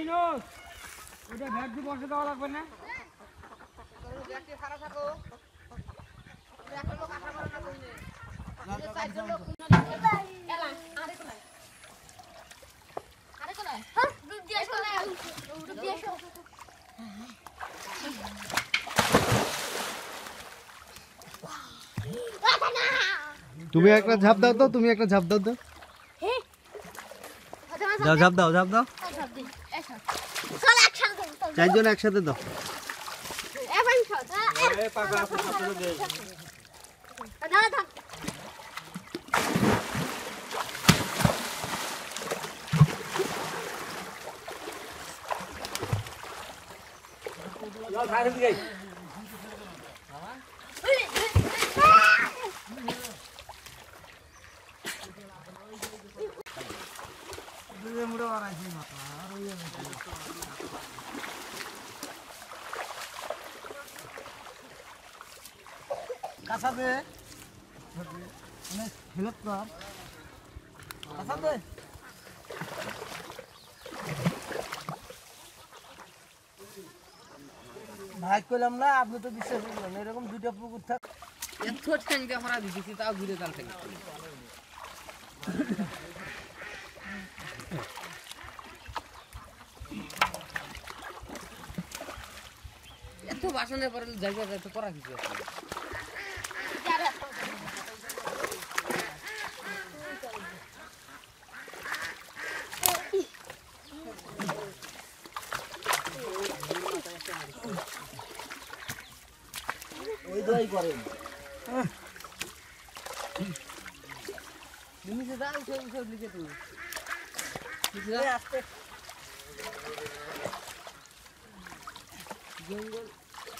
ইনোস, ওটা ভ্যাট দিয়ে বসে দেওয়া লাগবে না? তুমি একটা ঝাপ দাও তো, তুমি একটা ঝাপ দাও তো। যাও ঝাপ দাও ঝাপ দাও চারজন একসাথে দাও কাঁচা দে। হেল্প কর কাঁচা দে। কইলাম না, আপনি তো বিশ্বাস করলেন এরকম দুইটা পুকুর থাক এত ট্যাঙ্কে আমরা দিছি, তাও ঘুরে জাল থেকে এত বাসনের পরে জায়গা যাইতে করা কিছু। ওই দোয়াই করেন নিচে যা উঠে উঠে লিখে তুই নিচে যা।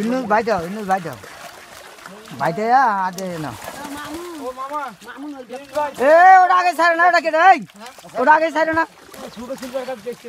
ইন্নুস ভাই দাও। ভাই দে। আদে না এ ওটা আগে ছাড়ে না ওটা কে রে ওটা আগে ছাড়ে না। ছোট সিলভার কাপ দেখতে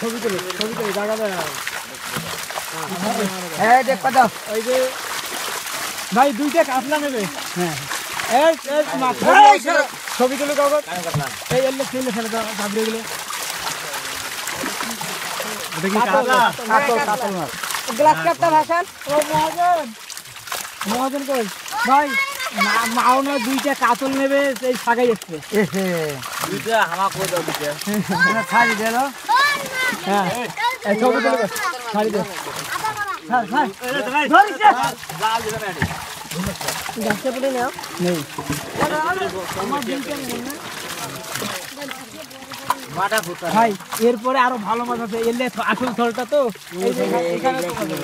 ছবি তুলে ছবি তুলে জায়গা দেয় হ্যাঁ দেখ দাও ওই যে ভাই দুইটা কাতলা নেবে হ্যাঁ এই। ছবি তুলে কাগজ এই এলে ফেলে ফেলে দাও চাবড়ে গুলো কাতল কাতল? মাছ। গ্লাস কাপটা ভাসান ও মহাজন। মহাজন কই? ভাই মা- মাও না দুইটা কাতল নেবে এই সাগাই যাচ্ছে ছাড়ি দিল হ্যাঁ এই ছবি তুলে ছাড়ি দে ছাড় ছাড়। গাছটা পড়ে নাও নেই ভাই এরপরে আরও ভালো মাছ আছে। এলে আসল থলটা তো। এই যে এখানে- এখানে তো পাবে।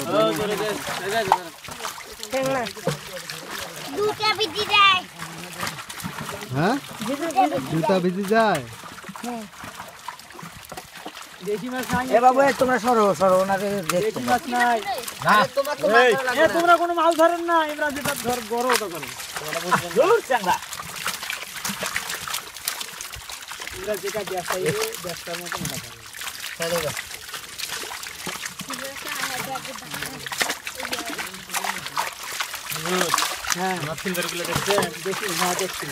দুটা বিধি দেয়। হ্যাঁ? জুতা ভিজে যায়? নাই। এ বাবু তোমরা সরো সরো ওনাকে দেখতে মাছ নাই। এ তোমরা কোনো মাছ ধরেন না এমরা যেটা ধর গড়ো ওটা করেন এমরা যেটা দেখাই দেখার মতো না করে। হ্যাঁ দেখি হ্যাঁ দেখছি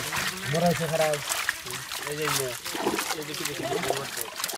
এই যে নে। এই দেখি দেখি দেখি, দেখি।